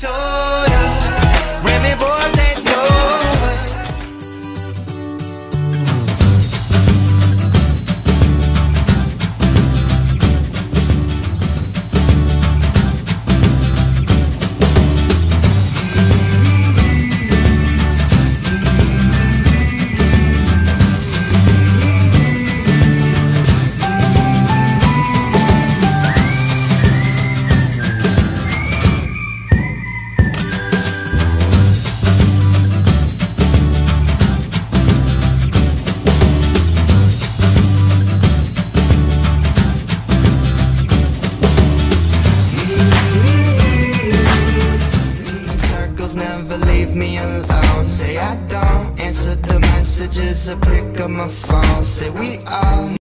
soda. Never leave me alone. Say I don't answer the messages or pick up my phone. Say we all.